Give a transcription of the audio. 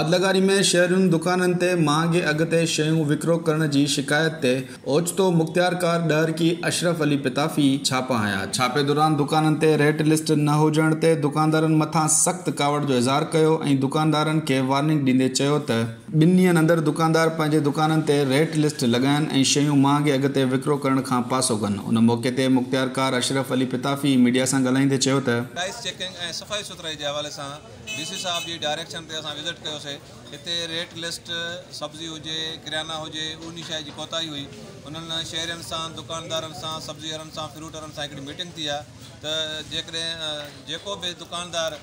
ಬಾದ್ಲಗಾರಿ में शहरियुनि दुकाननि ते महांगे अघ ते शयूं विकिरो शिकायत ते ओचितो मुख्तियारकार डर की अशरफ अली पिताफ़ी छापा हया छापे दौरान दुकान ते रेट लिस्ट न हुजण दुकानदार मथा सख्त कावड़ जो इज़हार कयो दुकानदार के वार्निंग ॾींदे ॿिनि ॾींहंनि अंदरि दुकानदार पंहिंजे दुकाननि ते रेट लिस्ट लॻाइनि ऐं शयूं महांगे अॻु ते विकिरो करण खां पासो कनि उन मौक़े ते मुख़्तियार कार अशरफ अली पिताफ़ी मीडिया सां ॻाल्हाईंदे चयो त प्राइस चेकिंग ऐं सफ़ाई सुथराई जे हवाले सां डी सी साहिब जी डायरेक्शन ते असां विज़िट कयोसीं हिते रेट लिस्ट सब्जी हुजे किरियाना हुजे उन शइ जी कोताही हुई उन्हनि शहरनि सां दुकानदारनि सां सब्जी वारनि सां फ्रूट वारनि सां हिकिड़ी मीटिंग थी आहे त जेकॾहिं जेको बि दुकानदारु